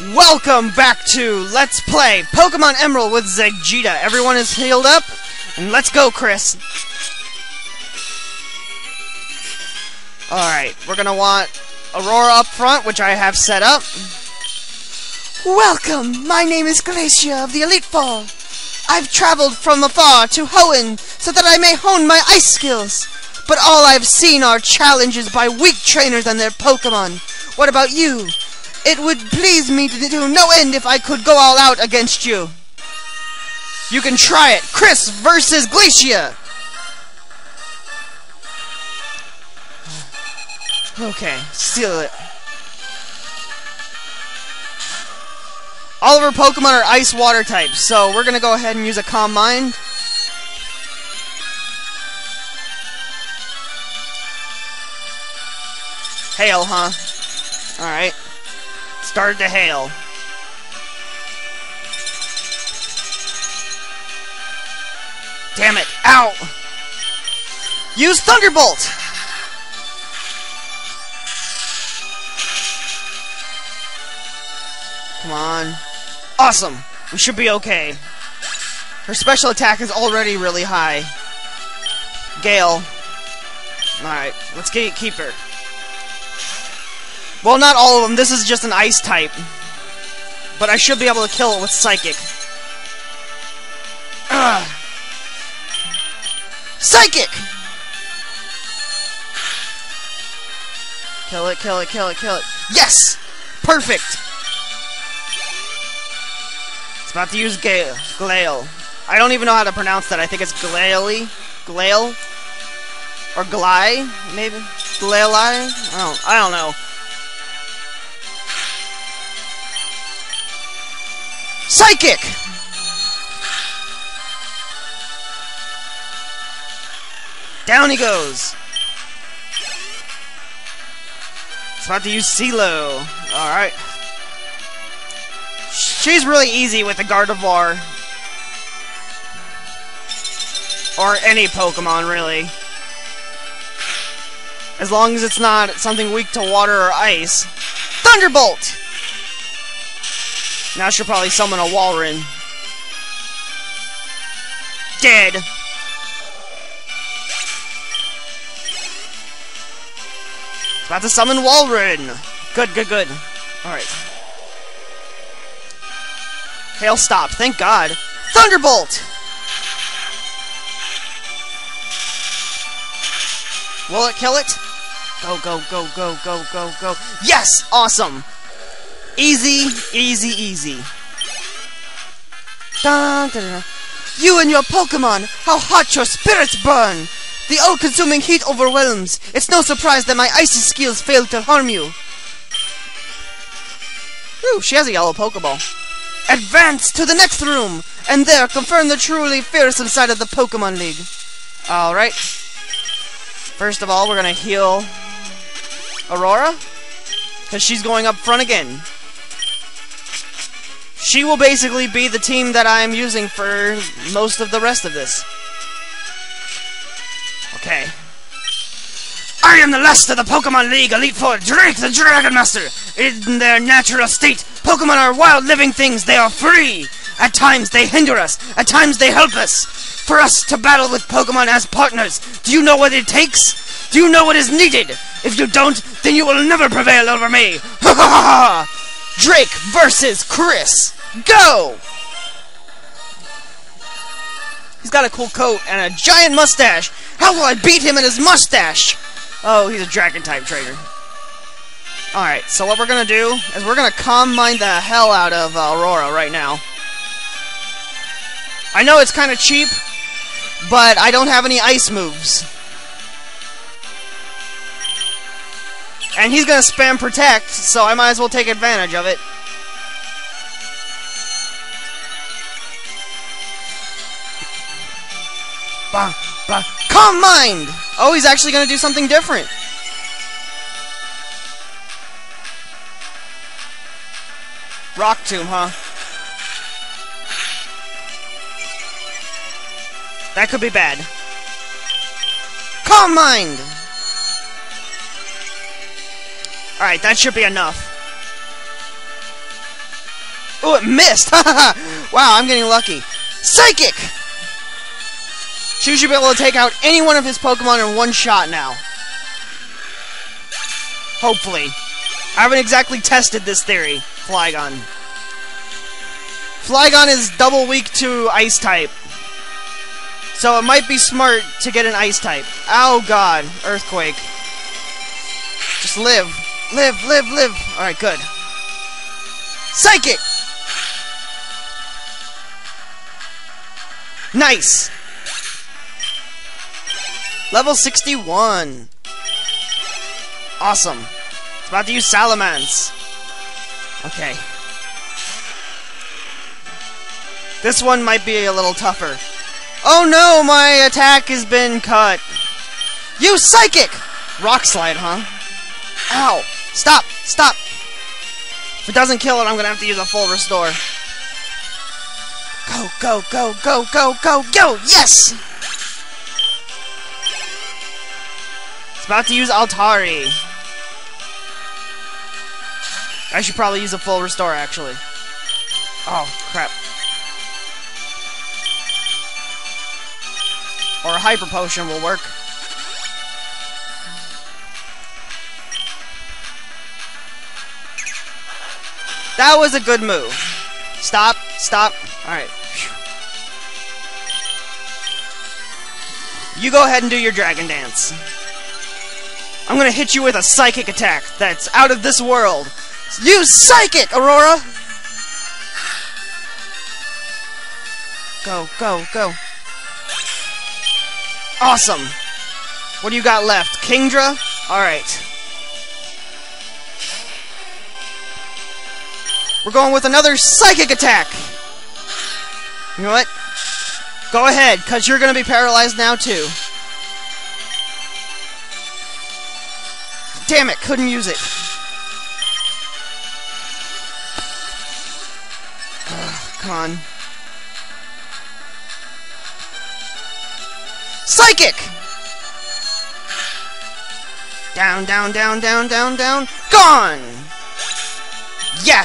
Welcome back to Let's Play Pokemon Emerald with Zegjita. Everyone is healed up, and let's go, Chris. Alright, we're gonna want Aurora up front, which I have set up. Welcome! My name is Glacia of the Elite Four. I've traveled from afar to Hoenn so that I may hone my ice skills. But all I've seen are challenges by weak trainers and their Pokemon. What about you? It would please me to do no end if I could go all out against you. You can try it. Chris versus Glacia. Okay, steal it. All of our Pokemon are Ice Water types, so we're gonna go ahead and use a Calm Mind. Hail, huh? Alright. Started to hail. Damn it! Ow! Use Thunderbolt! Come on. Awesome! We should be okay. Her special attack is already really high. Gale. Alright, let's get, keep her. Well, not all of them. This is just an ice type. But I should be able to kill it with Psychic. Ugh. Psychic! Kill it, kill it, kill it, kill it. Yes! Perfect! It's about to use Gale. Glail. I don't even know how to pronounce that. I think it's Glaily. Glail? Or Gly, maybe? Glaili? I don't, I don't know. Psychic! Down he goes! It's about to use Sealeo. Alright. She's really easy with the Gardevoir. Or any Pokemon, really. As long as it's not something weak to water or ice. Thunderbolt! Now she'll probably summon a Walrein. Dead. About to summon Walrein. Good, good, good. Alright. Hail stop, thank God. Thunderbolt! Will it kill it? Go, go, go, go, go, go, go. Yes! Awesome! Easy, easy, easy. Dun, dun, dun. You and your Pokemon! How hot your spirits burn! The all-consuming heat overwhelms. It's no surprise that my icy skills failed to harm you. Ooh, she has a yellow Pokeball. Advance to the next room, and there confirm the truly fearsome side of the Pokemon League. Alright. First of all, we're gonna heal Aurora, because she's going up front again. She will basically be the team that I am using for most of the rest of this. Okay. I am the last of the Pokemon League Elite Four, Drake the Dragon Master! In their natural state, Pokemon are wild living things, they are free! At times they hinder us, at times they help us! For us to battle with Pokemon as partners, do you know what it takes? Do you know what is needed? If you don't, then you will never prevail over me! Ha ha ha ha! Drake versus Chris! Go! He's got a cool coat and a giant mustache! How will I beat him in his mustache? Oh, he's a dragon type trainer. Alright, so what we're gonna do is we're gonna calm mind the hell out of Aurora right now. I know it's kind of cheap, but I don't have any ice moves. And he's gonna spam protect, so I might as well take advantage of it. Bah, bah. Calm mind! Oh, he's actually gonna do something different. Rock Tomb, huh? That could be bad. Calm mind! Alright, that should be enough. Oh, it missed! wow, I'm getting lucky. Psychic! She should be able to take out any one of his Pokemon in one shot now. Hopefully. I haven't exactly tested this theory, Flygon. Flygon is double weak to Ice type. So it might be smart to get an Ice type. Oh god, Earthquake. Just live. Live, live, live. Alright, good. Psychic! Nice! Level 61. Awesome. It's about to use Salamence. Okay. This one might be a little tougher. Oh no, my attack has been cut. Use Psychic! Rock Slide, huh? Ow! Stop! Stop! If it doesn't kill it, I'm gonna have to use a full restore. Go, go, go, go, go, go, go! Yes! About to use Altaria. I should probably use a full restore, actually. Oh, crap. Or a Hyper Potion will work. That was a good move. Stop, stop. Alright. You go ahead and do your Dragon Dance. I'm gonna hit you with a Psychic attack that's out of this world. Use Psychic, Aurora! Go, go, go. Awesome. What do you got left? Kingdra? Alright. We're going with another Psychic attack! You know what? Go ahead, because you're going to be paralyzed now, too. Damn it, couldn't use it. come on. Psychic! Down, down, down, down, down, down. Gone! Yeah!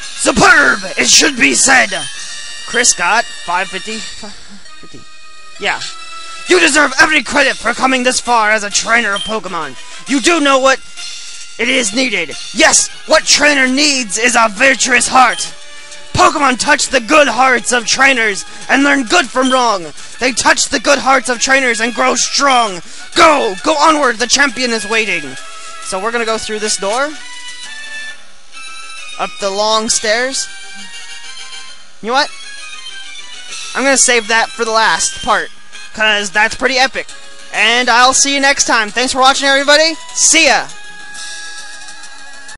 Superb! It should be said! Chris got 550. 550. Yeah. You deserve every credit for coming this far as a trainer of Pokemon. You do know what it is needed. Yes, what trainer needs is a virtuous heart. Pokemon touch the good hearts of trainers and learn good from wrong. They touch the good hearts of trainers and grow strong. Go! Go onward, the champion is waiting. So we're gonna go through this door. Up the long stairs. You know what? I'm gonna save that for the last part. Because that's pretty epic. And I'll see you next time. Thanks for watching, everybody. See ya!